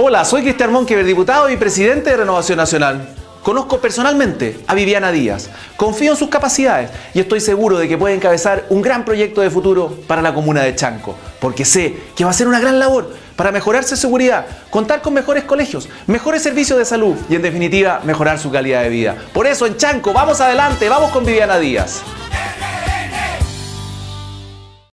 Hola, soy Cristian Monkever, diputado y presidente de Renovación Nacional. Conozco personalmente a Viviana Díaz, confío en sus capacidades y estoy seguro de que puede encabezar un gran proyecto de futuro para la comuna de Chanco, porque sé que va a ser una gran labor para mejorar su seguridad, contar con mejores colegios, mejores servicios de salud y en definitiva mejorar su calidad de vida. Por eso en Chanco, vamos adelante, vamos con Viviana Díaz.